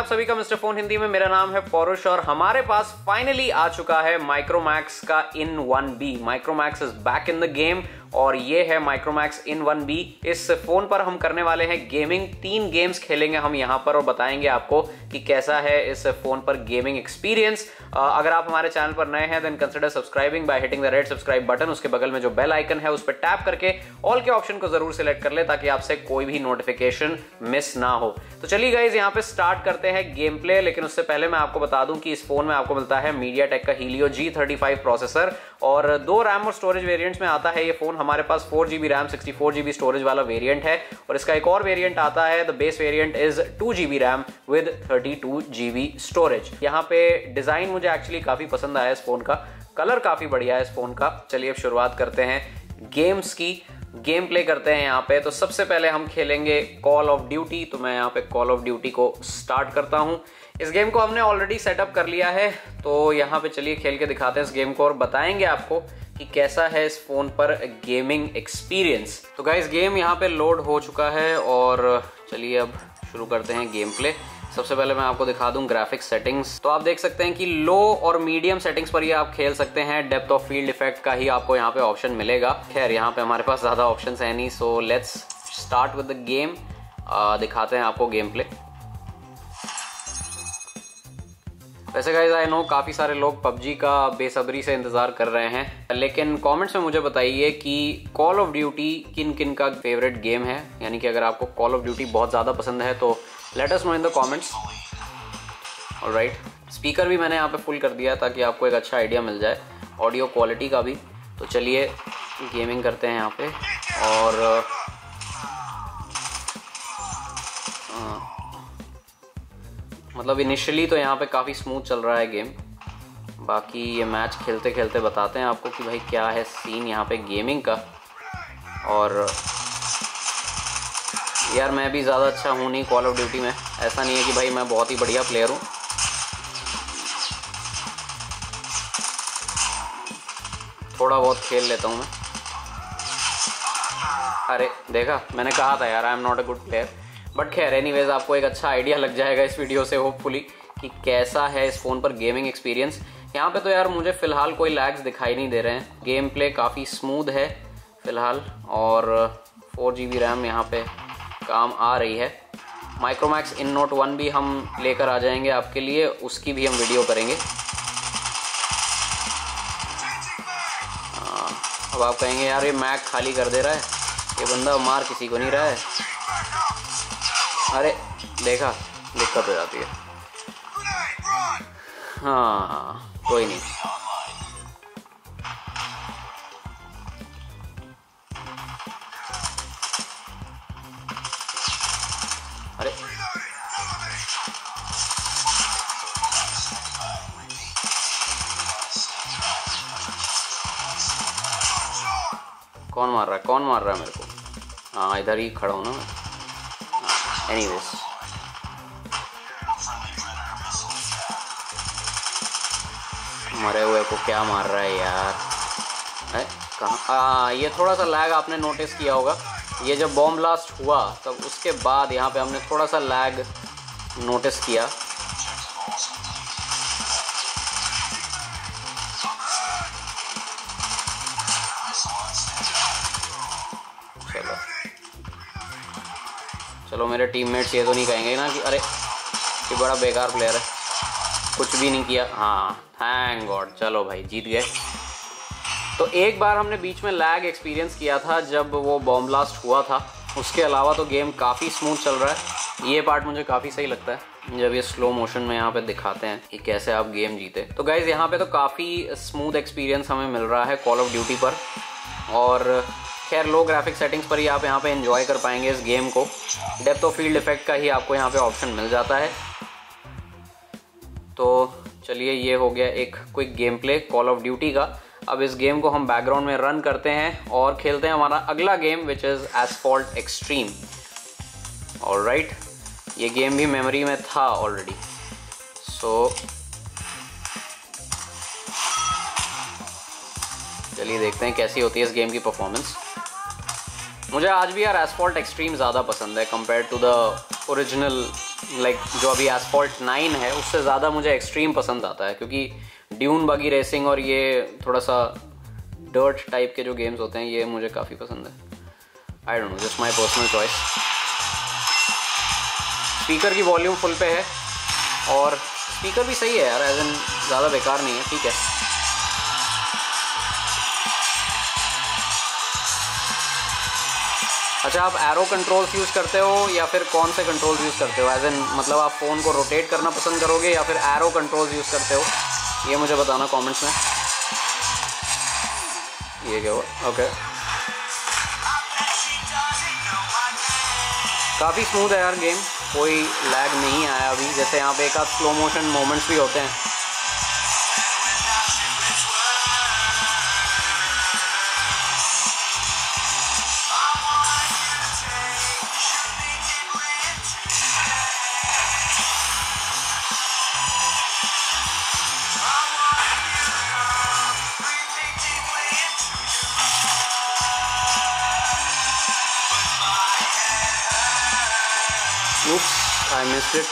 आप सभी का मिस्टर फ़ोन हिंदी में, मेरा नाम है पौरुष और हमारे पास फाइनली आ चुका है माइक्रोमैक्स का in one B Micromax is back in the game और ये है माइक्रोमैक्स इन वन बी इस फ़ोन पर हम करने वाले हैं गेमिंग तीन गेम्स खेलेंगे हम यहाँ पर और बताएँगे आपको कि कैसा है इस फ़ोन पर गेमिंग एक्सपीरियंस अगर आप हमारे चैनल पर नए हैं then consider subscribing by hitting the red subscribe button उसके बगल में जो बेल आइकन है, उस पर टैप करके ऑल के ऑप्शन को ज़रूर सिलेक्ट कर ले ताकि आपसे कोई भी नोटिफिकेशन मिस ना हो। तो चलिए गाइज़ यहाँ पे स्टार्ट करते गेम प्ले, लेकिन उससे पहले मैं आपको बता दूँ कि इस फ़ोन में आपको मिलता है मीडिया टेक का हीलियो जी थर्टी प्रोसेसर और दो रैम और स्टोरेज वेरिएंट्स में आता है ये फ़ोन। हमारे पास four GB RAM sixty four GB storage वाला वेरिएंट है और इसका एक और वेरिएंट आता है। The base variant is two GB RAM with thirty two GB storage यहाँ पे डिज़ाइन मुझे एक्चुअली काफ़ी पसंद आया इस फ़ोन का। कलर काफ़ी बढ़िया है इस फ़ोन का। चलिए अब शुरुआत करते हैं गेम्स की। गेम प्ले करते हैं यहाँ पे। तो सबसे पहले हम खेलेंगे कॉल ऑफ़ ड्यूटी तो मैं यहाँ पे कॉल ऑफ़ ड्यूटी को स्टार्ट करता हूँ। इस गेम को हमने ऑलरेडी सेटअप कर लिया है। तो यहाँ पे चलिए खेल के दिखाते हैं इस गेम को और बताएँगे आपको कि कैसा है इस फ़ोन पर गेमिंग एक्सपीरियंस तो गाइस गेम यहाँ पे लोड हो चुका है और चलिए अब शुरू करते हैं गेम प्ले सबसे पहले मैं आपको दिखा दूँ ग्राफिक्स सेटिंग्स तो आप देख सकते हैं कि लो और मीडियम सेटिंग्स पर ये आप खेल सकते हैं। डेप्थ ऑफ़ फ़ील्ड इफ़ेक्ट का ही आपको यहाँ पे ऑप्शन मिलेगा। खैर, यहाँ पे हमारे पास ज़्यादा ऑप्शन है नहीं so let's start with the game दिखाते हैं आपको गेम प्ले वैसे गाइज़ आई नो काफ़ी सारे लोग पबजी का बेसब्री से इंतज़ार कर रहे हैं, लेकिन कमेंट्स में मुझे बताइए कि कॉल ऑफ़ ड्यूटी किन किन का फेवरेट गेम है? यानी कि अगर आपको कॉल ऑफ़ ड्यूटी बहुत ज़्यादा पसंद है तो let us know in the comments right speaker भी मैंने यहाँ पे फुल कर दिया ताकि आपको एक अच्छा आइडिया मिल जाए ऑडियो क्वालिटी का भी। तो चलिए गेमिंग करते हैं यहाँ पे। और आ, मतलब इनिशियली तो यहाँ पे काफ़ी स्मूथ चल रहा है गेम बाकी ये मैच खेलते खेलते बताते हैं आपको कि भाई क्या है सीन यहाँ पे गेमिंग का। और यार, मैं भी ज़्यादा अच्छा हूँ नहीं कॉल ऑफ़ ड्यूटी में। ऐसा नहीं है कि भाई मैं बहुत ही बढ़िया प्लेयर हूँ। थोड़ा बहुत खेल लेता हूँ मैं। अरे, देखा? मैंने कहा था यार I am not a good player but खैर एनीवेज आपको एक अच्छा आइडिया लग जाएगा इस वीडियो से होपफुली कि कैसा है इस फ़ोन पर गेमिंग एक्सपीरियंस यहाँ पे तो यार, मुझे फ़िलहाल कोई लैग्स दिखाई नहीं दे रहे हैं। गेम प्ले काफ़ी स्मूद है, फ़िलहाल, और फोर जी बी रैम यहाँ पे काम आ रही है। माइक्रोमैक्स इन नोट वन भी हम लेकर आ जाएँगे आपके लिए उसकी भी हम वीडियो करेंगे। हाँ, अब आप कहेंगे यार ये मैक खाली कर दे रहा है। ये बंदा मार किसी को नहीं रहा है। अरे देखा दिक्कत हो जाती है। हाँ कोई नहीं। कौन मार रहा है? कौन मार रहा है मेरे को? हाँ इधर ही खड़ा हूँ ना मैं। Anyways. मरे हुए को क्या मार रहा है यार? है? कहाँ? ये थोड़ा सा लैग आपने नोटिस किया होगा। ये जब बॉम्ब ब्लास्ट हुआ, तब उसके बाद यहाँ पे हमने थोड़ा सा लैग नोटिस किया। चलो, मेरे टीममेट्स ये तो नहीं कहेंगे ना कि, अरे ये बड़ा बेकार प्लेयर है। कुछ भी नहीं किया। हाँ थैंक गॉड चलो भाई, जीत गए। तो एक बार हमने बीच में लैग एक्सपीरियंस किया था, जब वो बॉम्ब ब्लास्ट हुआ था। उसके अलावा तो गेम काफ़ी स्मूथ चल रहा है। ये पार्ट मुझे काफ़ी सही लगता है, जब ये स्लो मोशन में यहाँ पे दिखाते हैं कि कैसे आप गेम जीते। तो गाइज़ यहाँ पे तो काफ़ी स्मूथ एक्सपीरियंस हमें मिल रहा है कॉल ऑफ़ ड्यूटी पर। और खैर लो ग्राफिक सेटिंग्स पर ही आप यहाँ पे एंजॉय कर पाएँगे इस गेम को। डेप्थ ऑफ़ फ़ील्ड इफ़ेक्ट का ही आपको यहाँ पे ऑप्शन मिल जाता है। तो चलिए ये हो गया एक quick game play call of duty का। अब इस गेम को हम बैकग्राउंड में रन करते हैं और खेलते हैं हमारा अगला game which is asphalt extreme और राइट ये गेम भी मेमोरी में था ऑलरेडी सो so, चलिए देखते हैं कैसी होती है इस गेम की परफॉर्मेंस मुझे आज भी यार एसफॉल्ट एक्सट्रीम ज़्यादा पसंद है compare to the original like जो अभी एसफॉल्ट नाइन है, उससे ज़्यादा मुझे एक्सट्रीम पसंद आता है क्योंकि ड्यून बगी रेसिंग और ये थोड़ा सा डर्ट टाइप के जो गेम्स होते हैं, ये मुझे काफ़ी पसंद है। I don't know just my personal choice speaker की वॉल्यूम फुल पे है और स्पीकर भी सही है यार एज एन ज़्यादा बेकार नहीं है, ठीक है। अच्छा आप एरो कंट्रोल्स यूज़ करते हो या फिर कौन से कंट्रोल्स यूज़ करते हो? एज एन मतलब आप फ़ोन को रोटेट करना पसंद करोगे या फिर एरो कंट्रोल्स यूज़ करते हो? ये मुझे बताना कमेंट्स में। ये क्या हुआ? ओके काफ़ी स्मूथ है यार गेम कोई लैग नहीं आया अभी। जैसे यहाँ पे एक आध स्लो मोशन मोमेंट्स भी होते हैं। Missed it.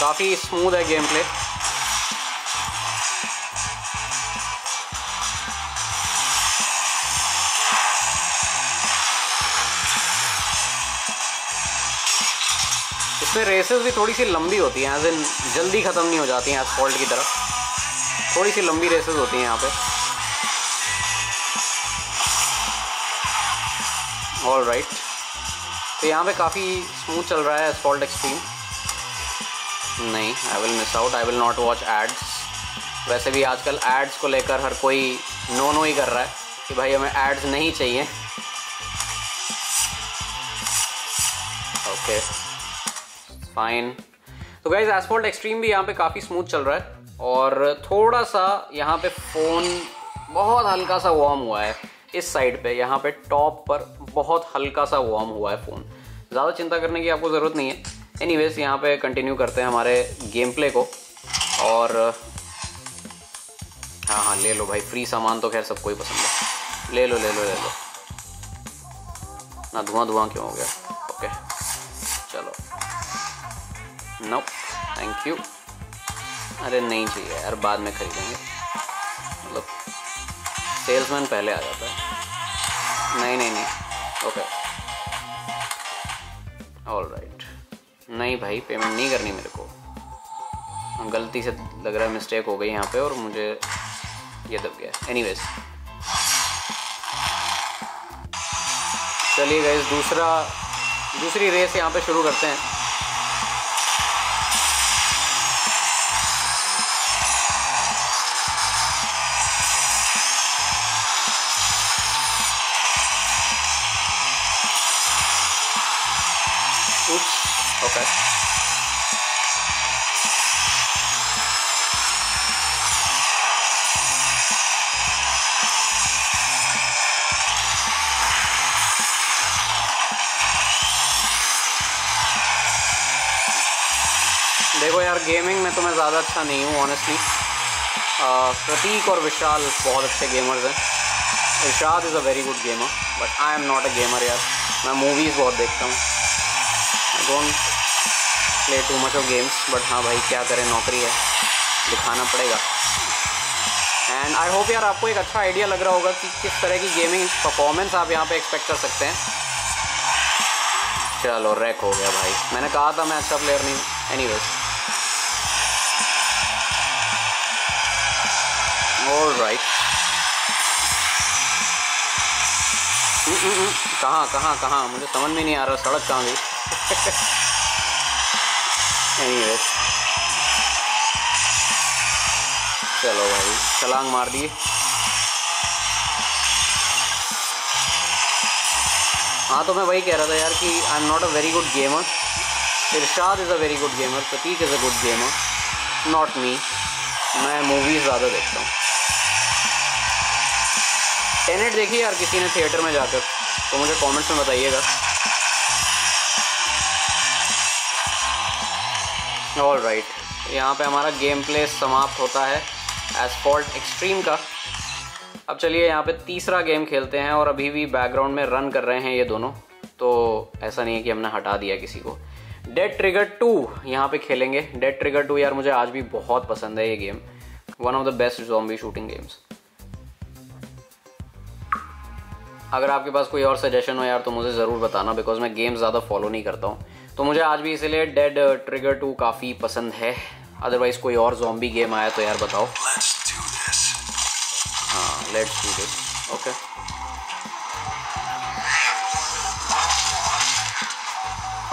काफ़ी स्मूथ है गेम प्ले इसमें रेसेस भी थोड़ी सी लंबी होती हैं एज इन जल्दी ख़त्म नहीं हो जाती हैं एसफॉल्ट की तरफ़। थोड़ी सी लंबी रेसेस होती हैं यहाँ पे। ऑल राइट तो यहाँ पे काफ़ी स्मूथ चल रहा है एसफॉल्ट एक्सट्रीम नहीं I will miss out I will not watch ads वैसे भी आजकल एड्स को लेकर हर कोई नो नो ही कर रहा है कि भाई हमें एड्स नहीं चाहिए। Okay okay. फाइन तो गाइज़ एसफॉल्ट एक्सट्रीम भी यहाँ पे काफ़ी स्मूथ चल रहा है और थोड़ा सा यहाँ पे फ़ोन बहुत हल्का सा वार्म हुआ है इस साइड पे। यहाँ पे टॉप पर बहुत हल्का सा वार्म हुआ है फ़ोन ज़्यादा चिंता करने की आपको ज़रूरत नहीं है। एनी वेज यहाँ पे कंटिन्यू करते हैं हमारे गेम प्ले को और हाँ हाँ ले लो भाई। फ्री सामान तो खैर सबको ही पसंद है। ले लो ले लो ले लो। ना धुआँ धुआँ क्यों हो गया? नो थैंक यू अरे नहीं चाहिए यार, बाद में खरीदेंगे। मतलब सेल्समैन पहले आ जाता है। नहीं नहीं नहीं। ओके ऑल राइट नहीं भाई पेमेंट नहीं करनी मेरे को। गलती से लग रहा है मिस्टेक हो गई यहाँ पे और मुझे ये दब गया। एनीवेज चलिए गए दूसरा, दूसरी रेस यहाँ पे शुरू करते हैं। गेमिंग में तो मैं ज़्यादा अच्छा नहीं हूँ ऑनेस्टली प्रतीक और विशाल बहुत अच्छे गेमर्स हैं. Irshad is a very good gamer but I am not a gamer यार. मैं मूवीज़ बहुत देखता हूँ. I don't play too much of games but हाँ भाई, क्या करें, नौकरी है. दिखाना पड़ेगा. एंड आई होप यार आपको एक अच्छा आइडिया लग रहा होगा कि किस तरह की गेमिंग परफॉर्मेंस आप यहाँ पे एक्सपेक्ट कर सकते हैं. चलो रैक हो गया भाई. मैंने कहा था मैं अच्छा प्लेयर नहीं एनी ऑल राइट कहाँ कहाँ कहाँ? मुझे समझ में नहीं आ रहा सड़क कहाँ गई। Anyways. चलो भाई, छलांग मार दिए। हाँ तो मैं वही कह रहा था यार कि I am not a very good gamer Irshad is a very good gamer Prateek is a good gamer not me मैं मूवीज़ ज़्यादा देखता हूँ। टेनेट देखिए यार, किसी ने थिएटर में जाकर? तो मुझे कमेंट्स में बताइएगा। All right. यहाँ पे हमारा गेम प्ले समाप्त होता है एसफॉल्ट एक्सट्रीम का। अब चलिए यहाँ पे तीसरा गेम खेलते हैं, और अभी भी बैकग्राउंड में रन कर रहे हैं ये दोनों। तो ऐसा नहीं है कि हमने हटा दिया किसी को। डेड ट्रिगर टू यहाँ पे खेलेंगे। डेड ट्रिगर टू यार मुझे आज भी बहुत पसंद है ये game one of the best zombie shooting games अगर आपके पास कोई और सजेशन हो यार तो मुझे ज़रूर बताना बिकॉज़ मैं गेम ज़्यादा फॉलो नहीं करता हूँ। तो मुझे आज भी इसलिए डेड ट्रिगर टू काफ़ी पसंद है। अदरवाइज़ कोई और जॉम्बी गेम आया तो यार बताओ। हाँ let's do this okay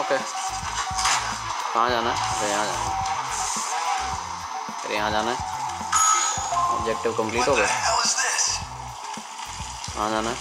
okay कहाँ जाना है? अरे यहाँ जाना है। अरे यहाँ जाना है। ऑब्जेक्टिव कंप्लीट हो गया। कहाँ जाना है?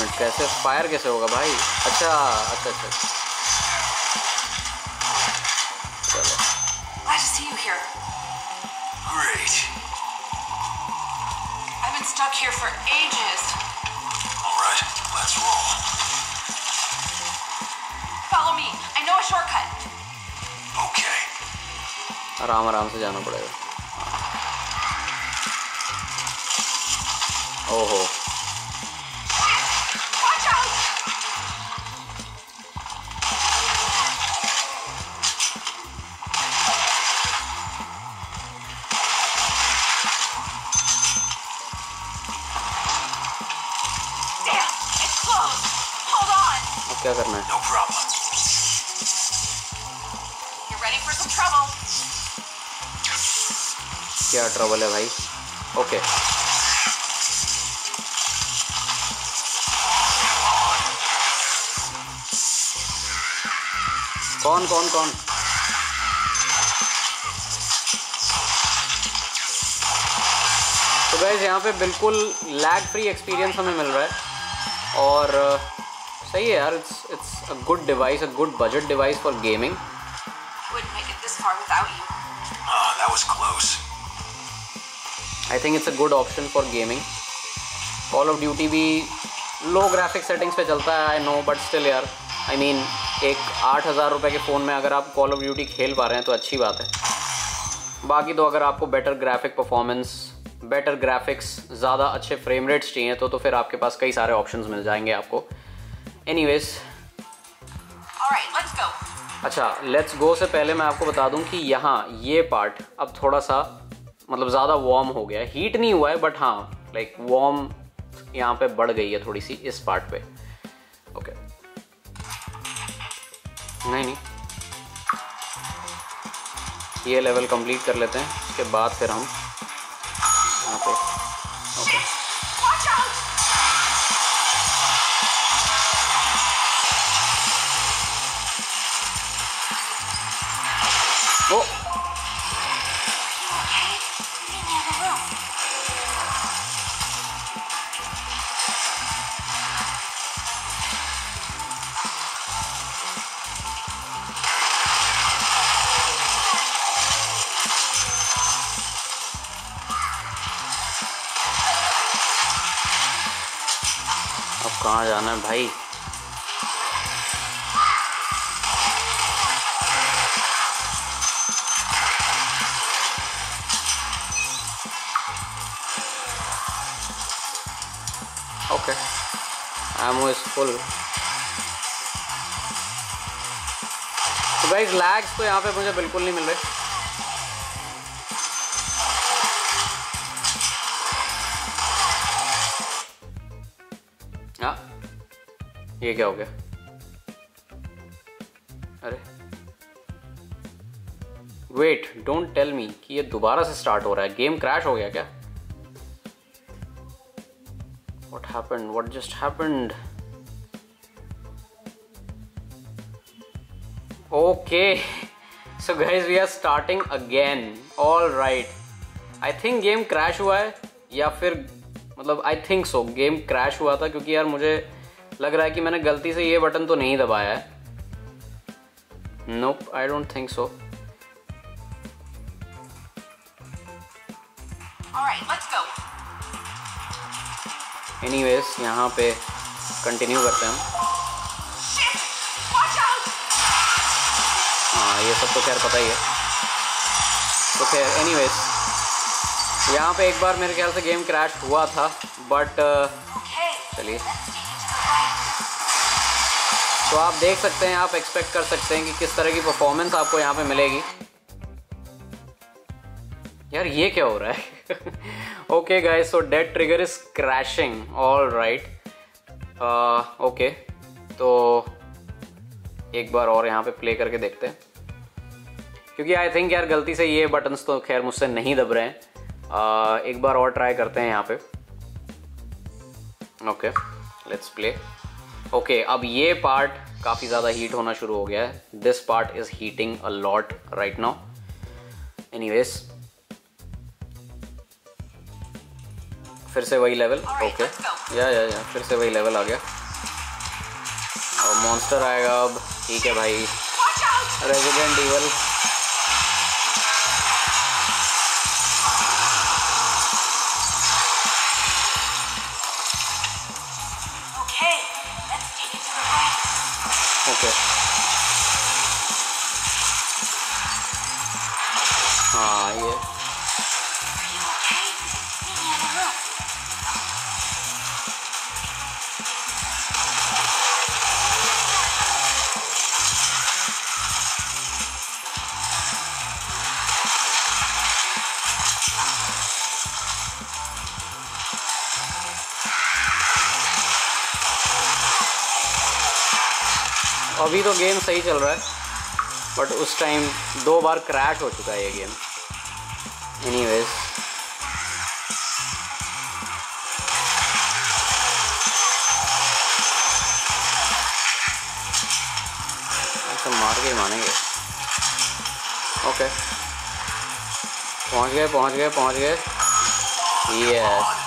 मिनट कैसे फायर कैसे होगा भाई अच्छा अच्छा अच्छा चलो Glad to see you here. Great. I've been stuck here for ages. All right, let's roll. Follow me. I know a shortcut. Okay. आराम आराम से जाना पड़ेगा ओहो कौन कौन कौन? तो गैस यहाँ पे बिल्कुल लैग फ्री एक्सपीरियंस हमें मिल रहा है। और सही है यार it's it's a good device a good budget device for gaming. I think it's a good option for gaming call of duty भी लो ग्राफिक सेटिंग्स पे चलता है आई नो बट स्टिल यार आई I मीन mean, एक आठ हज़ार रुपये के फ़ोन में अगर आप कॉल ऑफ़ ड्यूटी खेल पा रहे हैं तो अच्छी बात है। बाकी तो अगर आपको better graphic performance better graphics ज़्यादा अच्छे फ्रेम रेट्स चाहिए तो तो फिर आपके पास कई सारे ऑप्शंस मिल जाएँगे आपको। एनीवेज All right, अच्छा लेट्स गो से पहले मैं आपको बता दूँ कि यहाँ ये पार्ट अब थोड़ा सा मतलब ज़्यादा वार्म हो गया है। हीट नहीं हुआ है बट हाँ लाइक वार्म यहाँ पे बढ़ गई है थोड़ी सी इस पार्ट पे। ओके नहीं नहीं। ये लेवल कंप्लीट कर लेते हैं, उसके बाद फिर हम यहाँ पे okay okay ammo is full तो गाइस लैग्स तो यहाँ पे मुझे बिल्कुल नहीं मिल रहे। हाँ ये क्या हो गया? अरे। वेट डोंट टेल मी कि ये दोबारा से स्टार्ट हो रहा है। गेम क्रैश हो गया क्या? What happened what just happened okay so guys we are starting again all right i think game crash हुआ है या फिर मतलब I think so game crash हुआ था क्योंकि यार मुझे लग रहा है कि मैंने गलती से ये बटन तो नहीं दबाया है nope I don't think so All right, let's go. Anyways यहाँ पे कंटिन्यू करते हैं हम! हाँ ये सब तो खैर पता ही है तो खैर एनीवेज यहाँ पे एक बार मेरे ख्याल से गेम क्रैश हुआ था बट चलिए the right. तो आप देख सकते हैं, आप एक्सपेक्ट कर सकते हैं कि किस तरह की परफॉर्मेंस आपको यहाँ पे मिलेगी यार, ये क्या हो रहा है okay guys so dead trigger is crashing all right okay तो एक बार और यहाँ पे प्ले करके देखते हैं। क्योंकि आई थिंक यार गलती से ये बटन्स तो खैर मुझसे नहीं दब रहे हैं। Uh, एक बार और ट्राई करते हैं यहाँ पे। ओके लेट्स प्ले ओके अब ये पार्ट काफ़ी ज़्यादा हीट होना शुरू हो गया है। This part is heating a lot right now anyways फिर से वही लेवल ओके या या या फिर से वही लेवल आ गया। और मॉन्स्टर आएगा अब। ठीक है भाई। रेजिडेंट इवल अभी तो गेम सही चल रहा है बट उस टाइम दो बार क्रैश हो चुका है ये गेम एनीवेज ऐसा मार के मानेंगे ओके पहुँच गए पहुँच गए पहुँच गए. Yes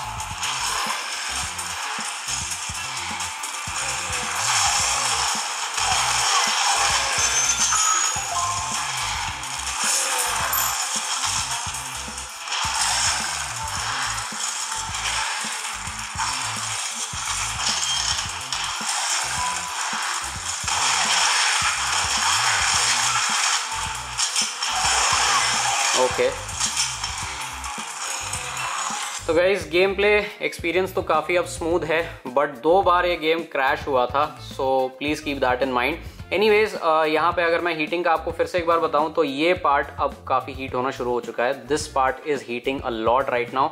guys game play experience तो काफ़ी अब स्मूथ है बट दो बार ये गेम क्रैश हुआ था so please keep that in mind anyways यहाँ पे अगर मैं हीटिंग का आपको फिर से एक बार बताऊँ तो ये पार्ट अब काफ़ी हीट होना शुरू हो चुका है। This part is heating a lot right now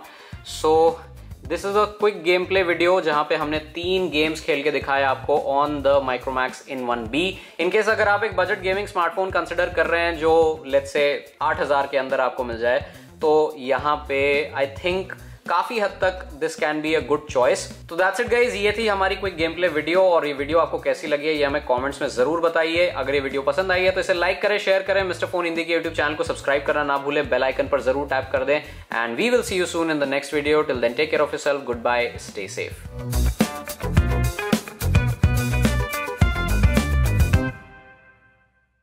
so this is a quick game play video जहाँ पे हमने तीन गेम्स खेल के दिखाया आपको on the Micromax in one B in case अगर आप एक बजट गेमिंग स्मार्टफ़ोन कंसिडर कर रहे हैं, जो लेट से 8000 के अंदर आपको मिल जाए तो यहाँ पे आई थिंक काफ़ी हद तक this can be a good choice तो दैट्स इट गाइज़ ये थी हमारी कोई गेम प्ले वीडियो और ये वीडियो आपको कैसी लगी है ये हमें कॉमेंट्स में ज़रूर बताइए। अगर ये वीडियो पसंद आई है तो इसे लाइक करें शेयर करें। मिस्टर फ़ोन हिंदी के यूट्यूब चैनल को सब्सक्राइब करना ना भूलें। बेल आइकन पर ज़रूर टैप कर दें। And we will see you soon in the next video till then take care of yourself good bye stay safe